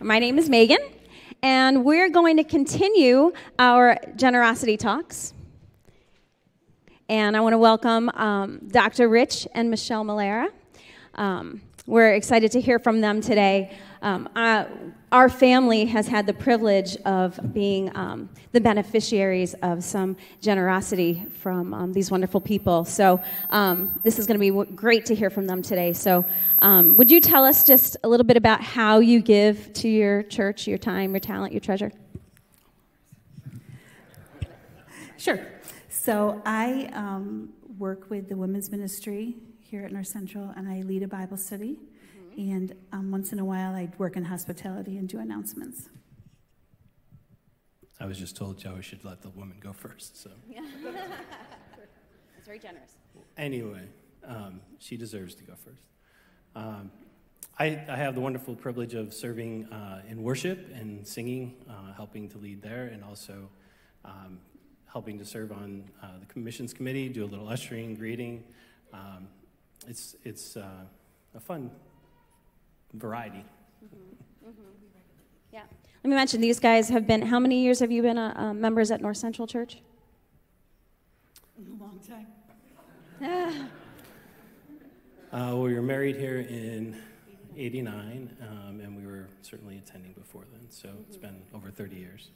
My name is Megan, and we're going to continue our generosity talks. And I want to welcome um, Dr. Rich and Michelle Malara. Um, we're excited to hear from them today. Um, uh, our family has had the privilege of being um, the beneficiaries of some generosity from um, these wonderful people. So, um, this is going to be w- great to hear from them today. So, um, would you tell us just a little bit about how you give to your church, your time, your talent, your treasure? Sure. So, I um, work with the women's ministry here at North Central, and I lead a Bible study. And um, once in a while, I'd work in hospitality and do announcements. I was just told Joey should let the woman go first. So. Yeah. That's very generous. Anyway, um, she deserves to go first. Um, I, I, have the wonderful privilege of serving uh, in worship and singing, uh, helping to lead there, and also um, helping to serve on uh, the commissions committee, do a little ushering, greeting. Um, it's it's uh, a fun variety. Mm-hmm. Mm-hmm. Yeah. Let me mention these guys have been. How many years have you been uh, members at North Central Church? A long time. uh, we were married here in '89, um, and we were certainly attending before then. So mm-hmm. it's been over 30 years.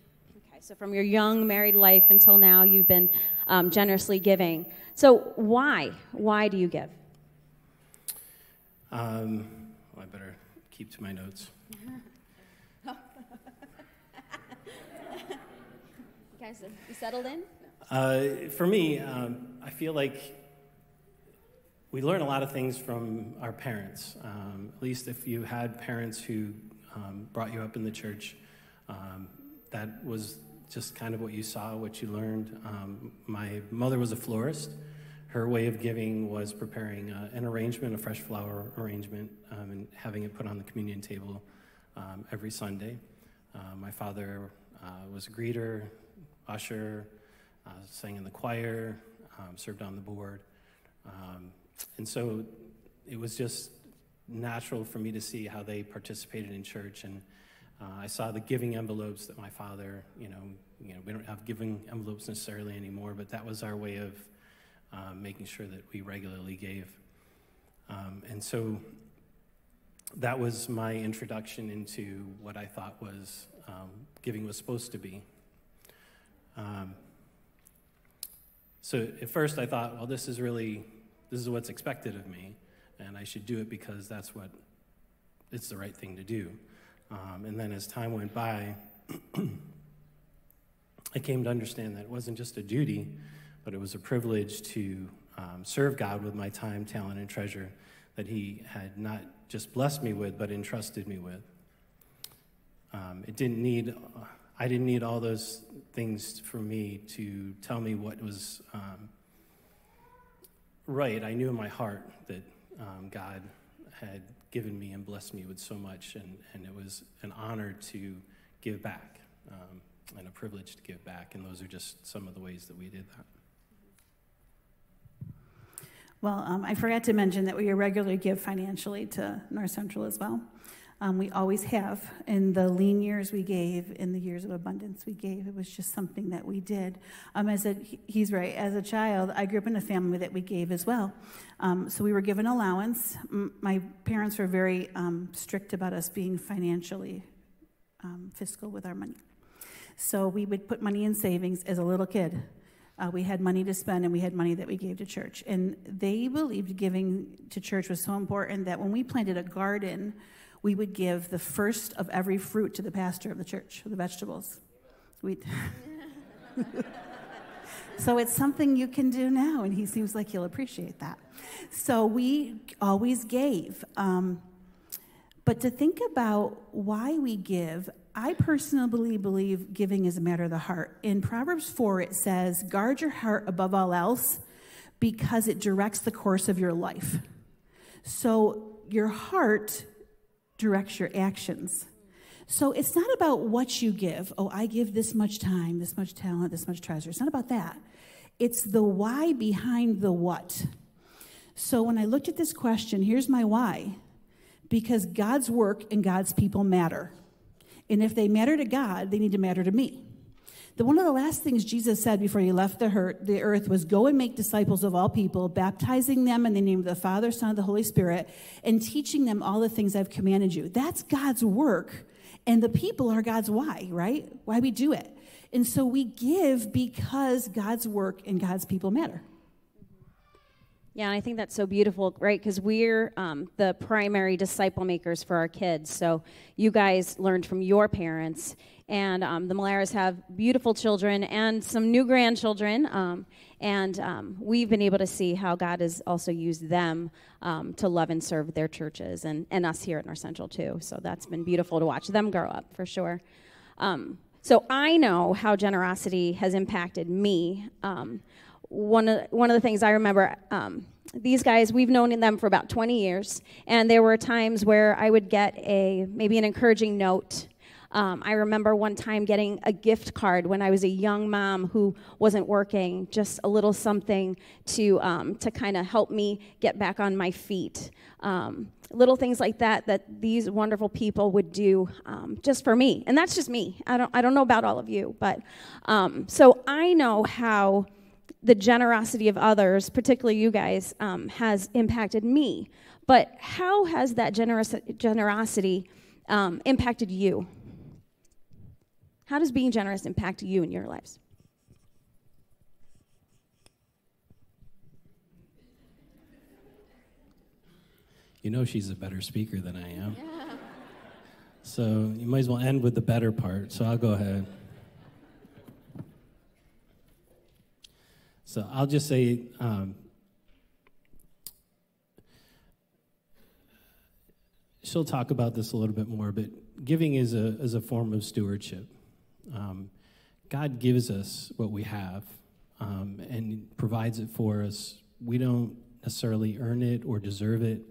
Okay, so from your young married life until now, you've been um, generously giving. So why? Why do you give? Um, well, I better keep to my notes. guys, you settled in? Uh, for me, um, I feel like we learn a lot of things from our parents. Um, at least if you had parents who um, brought you up in the church, um, that was just kind of what you saw, what you learned. Um, my mother was a florist her way of giving was preparing uh, an arrangement, a fresh flower arrangement, um, and having it put on the communion table um, every Sunday. Uh, my father uh, was a greeter, usher, uh, sang in the choir, um, served on the board. Um, and so it was just natural for me to see how they participated in church. And uh, I saw the giving envelopes that my father, you know, you know, we don't have giving envelopes necessarily anymore, but that was our way of um, making sure that we regularly gave. Um, and so that was my introduction into what I thought was um, giving was supposed to be. Um, so at first I thought, well, this is really, this is what's expected of me, and I should do it because that's what, it's the right thing to do. Um, and then as time went by, I came to understand that it wasn't just a duty, but it was a privilege to um, serve God with my time, talent, and treasure that He had not just blessed me with, but entrusted me with. Um, it didn't need, I didn't need all those things for me to tell me what was um, right. I knew in my heart that um, God had given me and blessed me with so much, and, and it was an honor to give back um, and a privilege to give back. And those are just some of the ways that we did that. Well, um, I forgot to mention that we regularly give financially to North Central as well. Um, we always have. In the lean years we gave, in the years of abundance we gave, it was just something that we did. Um, as a, he's right. As a child, I grew up in a family that we gave as well. Um, so we were given allowance. M- my parents were very um, strict about us being financially um, fiscal with our money. So we would put money in savings as a little kid. Uh, we had money to spend and we had money that we gave to church. And they believed giving to church was so important that when we planted a garden, we would give the first of every fruit to the pastor of the church, the vegetables. We so it's something you can do now, and he seems like he'll appreciate that. So we always gave. Um, but to think about why we give, I personally believe giving is a matter of the heart. In Proverbs 4, it says, Guard your heart above all else because it directs the course of your life. So your heart directs your actions. So it's not about what you give. Oh, I give this much time, this much talent, this much treasure. It's not about that. It's the why behind the what. So when I looked at this question, here's my why because God's work and God's people matter. And if they matter to God, they need to matter to me. The, one of the last things Jesus said before he left the, hurt, the earth was go and make disciples of all people, baptizing them in the name of the Father, Son, and the Holy Spirit, and teaching them all the things I've commanded you. That's God's work. And the people are God's why, right? Why we do it. And so we give because God's work and God's people matter. Yeah, and I think that's so beautiful, right? Because we're um, the primary disciple makers for our kids. So you guys learned from your parents, and um, the Malaras have beautiful children and some new grandchildren. Um, and um, we've been able to see how God has also used them um, to love and serve their churches and, and us here at North Central, too. So that's been beautiful to watch them grow up, for sure. Um, so I know how generosity has impacted me. One of, one of the things I remember, um, these guys, we've known them for about 20 years, and there were times where I would get a maybe an encouraging note. Um, I remember one time getting a gift card when I was a young mom who wasn't working, just a little something to um, to kind of help me get back on my feet. Um, little things like that that these wonderful people would do um, just for me, and that's just me. I don't I don't know about all of you, but um, so I know how the generosity of others, particularly you guys, um, has impacted me. But how has that generous, generosity um, impacted you? How does being generous impact you in your lives? You know she's a better speaker than I am. Yeah. So you might as well end with the better part, so I'll go ahead. So I'll just say, um, she'll talk about this a little bit more, but giving is a, is a form of stewardship. Um, God gives us what we have um, and provides it for us. We don't necessarily earn it or deserve it,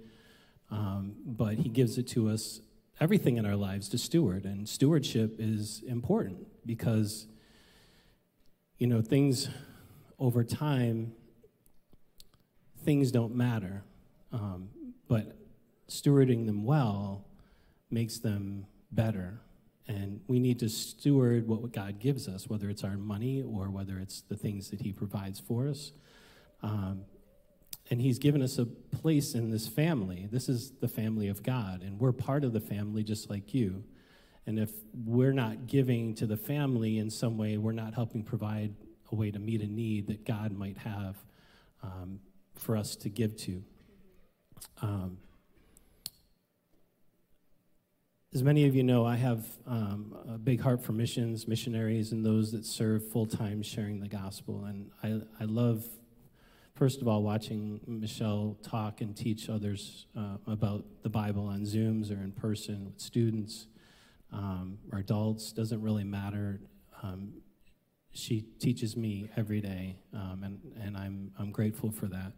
um, but He gives it to us, everything in our lives, to steward. And stewardship is important because, you know, things over time, things don't matter. Um, but stewarding them well makes them better. And we need to steward what God gives us, whether it's our money or whether it's the things that He provides for us. Um, and He's given us a place in this family. This is the family of God, and we're part of the family just like you. And if we're not giving to the family in some way, we're not helping provide a way to meet a need that God might have um, for us to give to. Um, as many of you know, I have um, a big heart for missions, missionaries, and those that serve full time sharing the gospel. And I, I love, first of all, watching Michelle talk and teach others uh, about the Bible on Zooms or in person with students um, or adults, doesn't really matter. Um, she teaches me every day, um, and, and I'm, I'm grateful for that.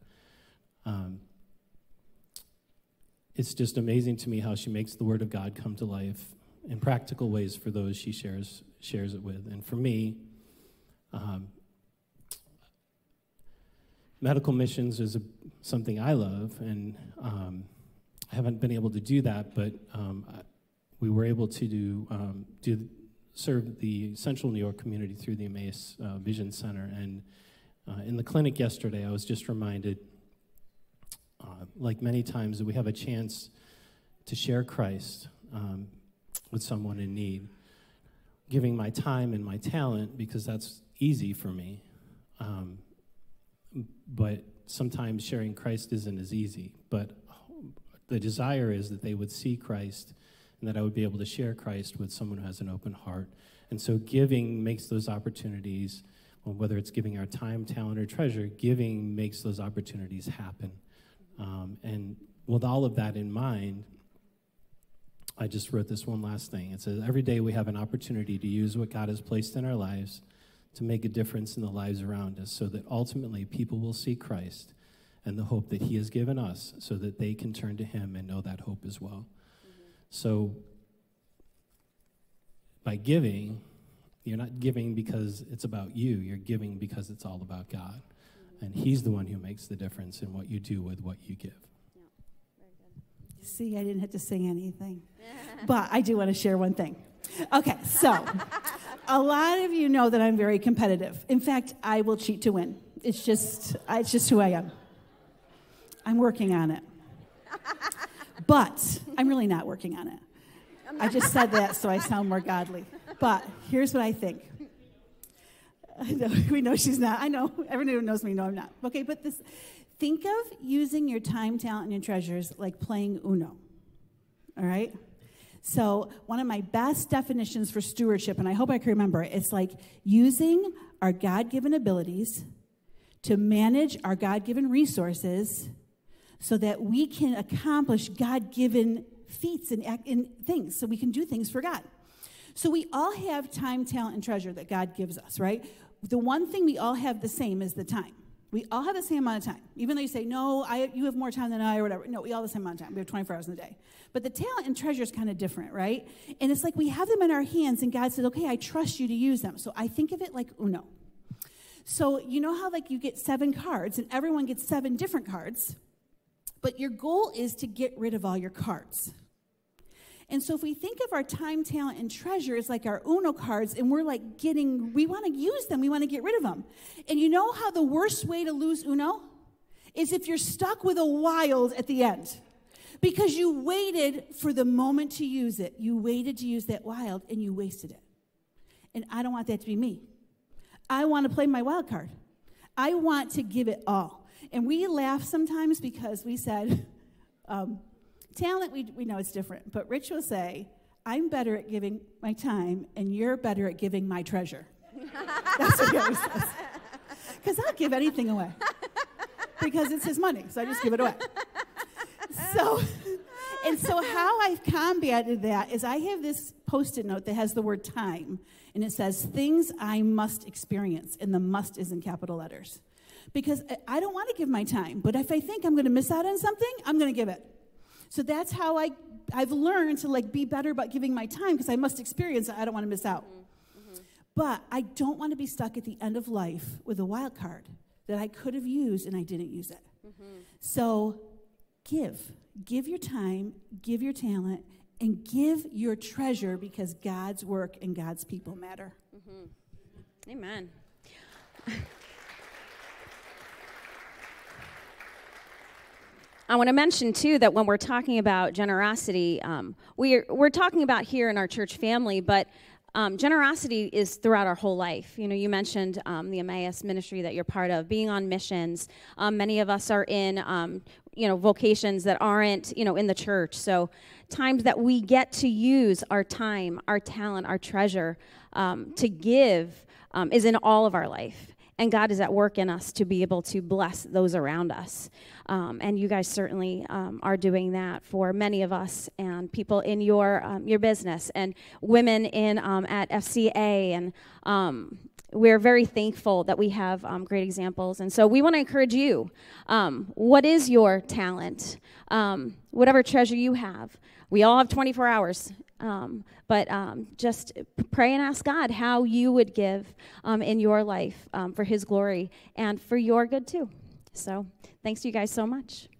Um, it's just amazing to me how she makes the Word of God come to life in practical ways for those she shares, shares it with. And for me, um, medical missions is a, something I love, and um, I haven't been able to do that, but um, we were able to do, um, do serve the central New York community through the Emmaus uh, Vision Center. And uh, in the clinic yesterday, I was just reminded, uh, like many times, that we have a chance to share Christ um, with someone in need, giving my time and my talent because that's easy for me. Um, but sometimes sharing Christ isn't as easy. But the desire is that they would see Christ and that I would be able to share Christ with someone who has an open heart. And so giving makes those opportunities, well, whether it's giving our time, talent, or treasure, giving makes those opportunities happen. Um, and with all of that in mind, I just wrote this one last thing. It says, Every day we have an opportunity to use what God has placed in our lives to make a difference in the lives around us so that ultimately people will see Christ and the hope that He has given us so that they can turn to Him and know that hope as well. So, by giving, you're not giving because it's about you, you're giving because it's all about God. And He's the one who makes the difference in what you do with what you give. See, I didn't have to sing anything. but I do want to share one thing. Okay, so a lot of you know that I'm very competitive. In fact, I will cheat to win. It's just, it's just who I am. I'm working on it. But I'm really not working on it. I just said that so I sound more godly. But here's what I think. I know, we know she's not. I know. Everyone who knows me know I'm not. Okay, but this think of using your time, talent, and your treasures like playing Uno. All right? So, one of my best definitions for stewardship, and I hope I can remember it, it's like using our God given abilities to manage our God given resources so that we can accomplish God given feats and, and things, so we can do things for God. So we all have time, talent, and treasure that God gives us, right? The one thing we all have the same is the time. We all have the same amount of time. Even though you say, no, I, you have more time than I, or whatever. No, we all have the same amount of time. We have 24 hours in a day. But the talent and treasure is kind of different, right? And it's like we have them in our hands, and God says, okay, I trust you to use them. So I think of it like Uno. So you know how like you get seven cards, and everyone gets seven different cards, but your goal is to get rid of all your cards. And so if we think of our time, talent, and treasure as like our Uno cards, and we're like getting, we want to use them, we want to get rid of them. And you know how the worst way to lose Uno? Is if you're stuck with a wild at the end. Because you waited for the moment to use it. You waited to use that wild and you wasted it. And I don't want that to be me. I want to play my wild card. I want to give it all. And we laugh sometimes because we said, um, Talent, we, we know it's different, but Rich will say, I'm better at giving my time, and you're better at giving my treasure. That's what he always says. Because I'll give anything away. Because it's his money, so I just give it away. So, and so how I've combated that is I have this post-it note that has the word time, and it says, things I must experience, and the must is in capital letters. Because I don't want to give my time, but if I think I'm going to miss out on something, I'm going to give it. So that's how I, I've learned to like be better about giving my time because I must experience it. I don't want to miss out. Mm-hmm. But I don't want to be stuck at the end of life with a wild card that I could have used and I didn't use it. Mm-hmm. So give. Give your time, give your talent, and give your treasure because God's work and God's people matter. Mm-hmm. Amen. I want to mention too that when we're talking about generosity, um, we're we're talking about here in our church family, but um, generosity is throughout our whole life. You know, you mentioned um, the Emmaus ministry that you're part of, being on missions. Um, many of us are in, um, you know, vocations that aren't, you know, in the church. So, times that we get to use our time, our talent, our treasure um, to give um, is in all of our life and God is at work in us to be able to bless those around us. Um, and you guys certainly um, are doing that for many of us and people in your um, your business and women in um, at FCA and um, we're very thankful that we have um, great examples. And so we want to encourage you. What is your talent? Whatever treasure you have. We all have 24 hours. Um, but um, just pray and ask God how you would give um, in your life um, for His glory and for your good too. So thanks to you guys so much.